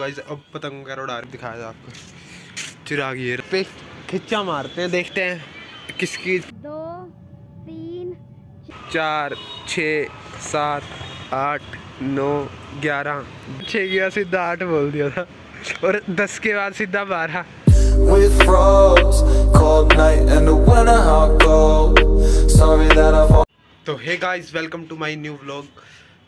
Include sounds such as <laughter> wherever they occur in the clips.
Guys अब पतंग का उड़ा दिखाया था आपको। चिराग ये पे खिच्चा मारते हैं देखते हैं किसकी। दो तीन चार छ सात आठ नौ ग्यारह। छः गया सीधा आठ बोल दिया था। और दस के बाद सीधा बारह। With froze Cold night and the winter hot cold Sorry that I've तो hey guys welcome to my new vlog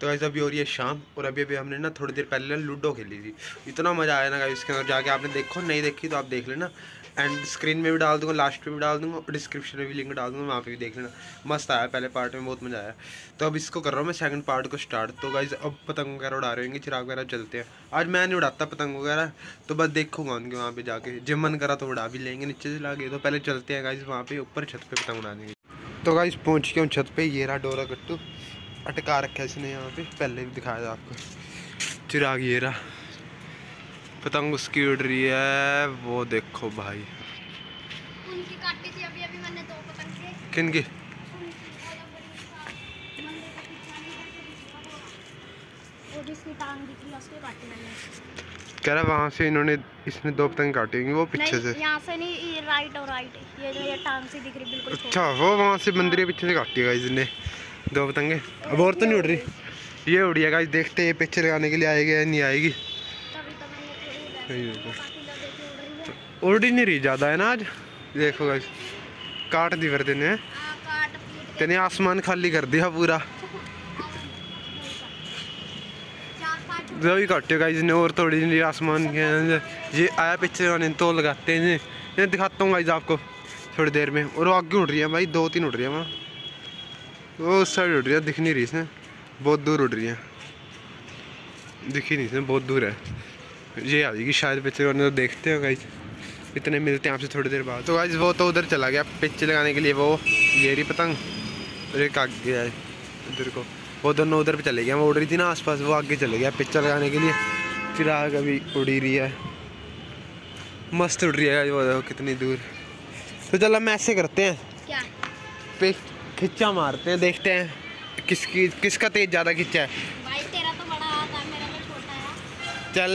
तो गाइस अभी हो रही है शाम, और अभी अभी हमने ना थोड़ी देर पहले लूडो खेली थी। इतना मज़ा आया ना गाइस इसके अंदर जाके आपने देखो, नहीं देखी तो आप देख लेना। एंड स्क्रीन में भी डाल दूँगा लास्ट में भी डाल दूँगा, और डिस्क्रिप्शन में भी लिंक डाल दूँगा, वहाँ पे भी देख लेना। मस्त आया पहले पार्ट में, बहुत मज़ा आया। तो अब इसको कर रहा हूँ मैं सेकंड पार्ट को स्टार्ट तो गाइज़ अब पतंग वगैरह उड़ा रहे होंगे, चिराग वगैरह चलते हैं। आज मैं नहीं उड़ाता पतंग वगैरह तो बस देखूँगा उनके वहाँ पे जाके। जब मन करा तो उड़ा भी लेंगे, नीचे से लागे तो पहले चलते हैं गाइज़ वहाँ पे ऊपर छत पर पतंग उड़ा देंगे तो गाइज़ पहुँच के हूँ छत पर ये रहा डोरा कट्टू। अटका रखा है इसने यहाँ पे। पहले भी दिखाया था आपको। चिराग ये रहा पतंग उसकी उड़ रही है। वो देखो भाई। उनकी काटी थी अभी अभी मैंने दो पतंग किन की? कह रहा वहाँ से इन्होंने इसने दो पतंग काटी होंगी वो पीछे से। यहाँ से नहीं ये राइट और राइट ये जो ये टांग सी दिख रही बिल्कुल अच्छा वो वहाँ से मंदिर पीछे से काटी है गाइस ने दो पतंगे। अब और तो नहीं उड़ रही। ये उड़ी है देखते हैं पिक्चर लगाने के लिए आएगी या नहीं आएगी। उड़ है नहीं रही ज़्यादा, है ना आज? देखो गाइस काट दी फिर तेने। तेने आसमान खाली कर दिया पूरा। जो भी काटे गाइस ने और थोड़ी नहीं आसमान के ये आया पीछे वाले तो लगाते हैं। दिखाता हूँ गाइस आपको, थोड़ी देर में। और आगे उड़ रही है भाई, दो तीन उड़ रही है वहाँ। वो उस साइड उड़ रही है दिख नहीं रही इसने। बहुत दूर उड़ रही है। दिख ही नहीं इसने बहुत दूर है। ये आ जाएगी शायद पिक्चर तो देखते हो गाइस इतने मिलते हैं आपसे थोड़ी देर बाद। तो गाइस वो तो उधर चला गया पिक्चर लगाने के लिए वो ये रही पतंग। और एक आगे गया इधर को। वो दोनों उधर पे चले गए वो उड़ रही थी ना आसपास वो आगे चले गया पिक्चर लगाने के लिए। चिराग अभी उड़ी रही है। मस्त उड़ रही है वो कितनी दूर। तो चलो हम ऐसे करते हैं। क्या? पे खिच्चा मारते हैं देखते हैं किसकी किसका तेज ज़्यादा खिंचा है। भाई तेरा तो बड़ा हाथ है मेरा तो छोटा है। चल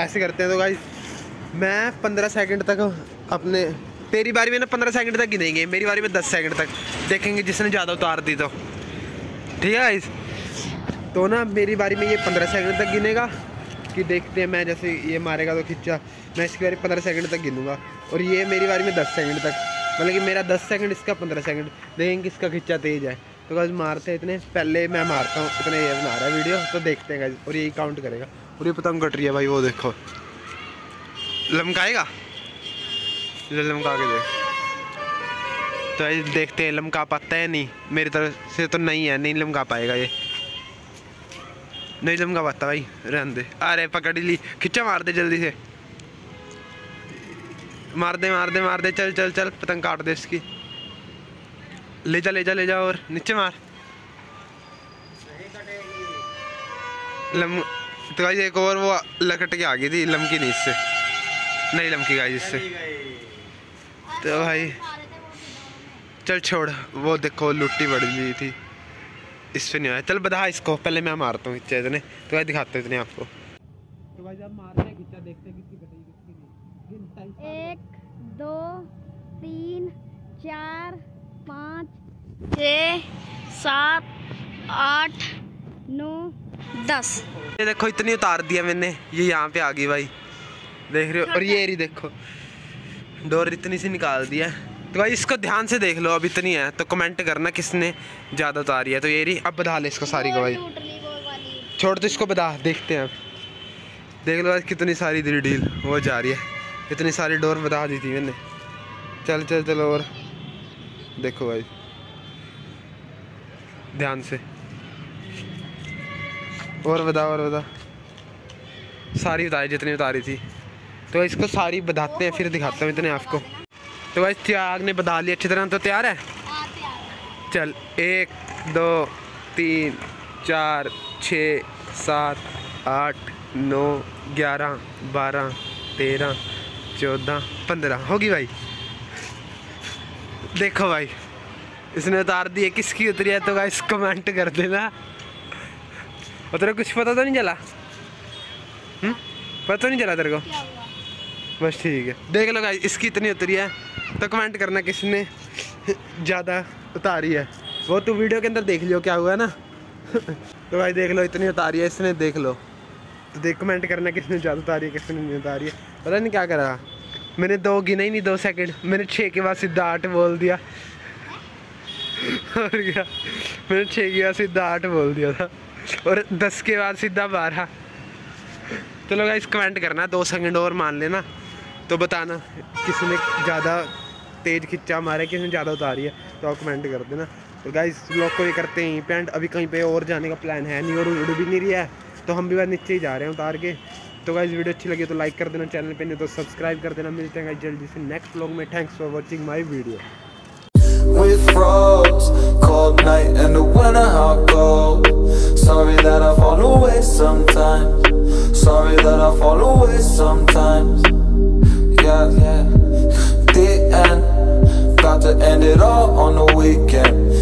ऐसे करते हैं तो गाइस मैं पंद्रह सेकंड तक अपने तेरी बारी में ना पंद्रह सेकंड तक गिनेंगे मेरी बारी में दस सेकंड तक। देखेंगे जिसने ज़्यादा उतार दी तो। ठीक है गाइस तो ना मेरी बारी में ये पंद्रह सेकंड तक गिनेगा कि देखते हैं मैं जैसे ये मारेगा तो खिंचा मैं इसकी बारी पंद्रह सेकंड तक गिनूँगा। और ये मेरी बारी में दस सेकंड तक। मतलब कि मेरा दस सेकंड इसका पंद्रह सेकंड देखेंगे किसका खिंचा तेज है। तो गाइस मारते इतने, पहले मैं मारता हूँ, इतने ये बना रहा है वीडियो तो देखते हैं गाइस और यही काउंट करेगा। और ये पतंग कट रही है भाई, वो देखो। लमकाएगा? लमका के देख। तो गाइस देखते हैं, लमका पाता है नहीं? मेरी तरफ़ से तो नहीं है, नहीं लमका पाएगा ये। नहीं लमका पाता भाई, रहने दे। अरे, पकड़ ली। खिंचा मार दे जल्दी से। मार दे मार दे मार दे चल चल चल, पतंग काट दे इसकी। ले जा ले जा ले जा और नीचे मार। लम तो गाइस एक और वो लकट के आ गई थी, लमकी नहीं इससे। नहीं लमकी गाइस इससे। तो भाई, चल छोड़, वो देखो लुट्टी बढ़ गई थी। इस पे नहीं आया। चल बधा इसको, पहले मैं मारता हूँ इतने तो भाई दिखाते इतने आपको। तो भाई जब मारते हैं खिंचा देखते हैं किसकी कटेगी किसकी नहीं एक दो तीन चार पाँच छ सात आठ नौ दस। ये देखो इतनी उतार दिया मैंने। ये यहाँ पे आ गई भाई। देख रहे हो? और ये रही देखो। डोर इतनी सी निकाल दिया तो भाई इसको ध्यान से देख लो। अब इतनी है तो कमेंट करना किसने ज़्यादा उतारी है। तो ये रही अब बधा ले इसको सारी को भाई। छोड़ तो इसको बता देखते हैं अब। देख लो आज कितनी सारी दी डील वो जा रही है। इतनी सारी डोर बता दी थी मैंने। चल चल, चलो, और देखो भाई। ध्यान से। और बता और बता। सारी बताई, जितनी बता रही थी। तो इसको सारी बताते हैं, फिर दिखाता हूँ इतने आपको। तो भाई, त्याग ने बता लिया अच्छी तरह तो तैयार है? चल, एक, दो, तीन, चार, छ, सात, आठ, नौ, ग्यारह, बारह, तेरह चौदह पंद्रह। होगी भाई। देखो भाई इसने उतार दी है किसकी उतरी है तो गाइस कमेंट कर देना। उतरे कुछ पता तो नहीं चला? हम्म? पता नहीं चला तेरे को? बस ठीक है। देख लो गाइस इसकी इतनी उतरी है तो कमेंट करना किसने ज़्यादा उतारी है। वो तो वीडियो के अंदर देख लियो क्या हुआ ना? <laughs> तो भाई देख लो इतनी उतारी है इसने देख लो। तो देख कमेंट करना किसने ज़्यादा उतारी है किसने नहीं उतारी है पता नहीं क्या करा? मैंने दो गिना ही नहीं, दो सेकंड मैंने छः के बाद सीधा आठ बोल दिया। और क्या? मैंने छः के बाद सीधा आठ बोल दिया था। और दस के बाद सीधा बारह। चलो गाइस कमेंट करना, दो सेकंड और मान लेना। तो बताना किसने ज़्यादा तेज खिंचा मारे किसने ज़्यादा उतारी है तो आप कमेंट कर देना। तो गाइस लोग को ये करते हैं पेंट अभी कहीं पे और जाने का प्लान है नहीं, और उड़ भी नहीं रही है। तो हम भी बस नीचे ही जा रहे हैं उतार के तो गाइस वीडियो अच्छी लगी तो लाइक कर देना चैनल पे नहीं तो सब्सक्राइब कर देना मिलते हैं जल्दी से नेक्स्ट व्लॉग में thanks for watching my video with froze Cold night and the winter hot cold Sorry that I fall away sometimes Sorry that I fall away sometimes Yeah, yeah The end Got to end it all on the weekend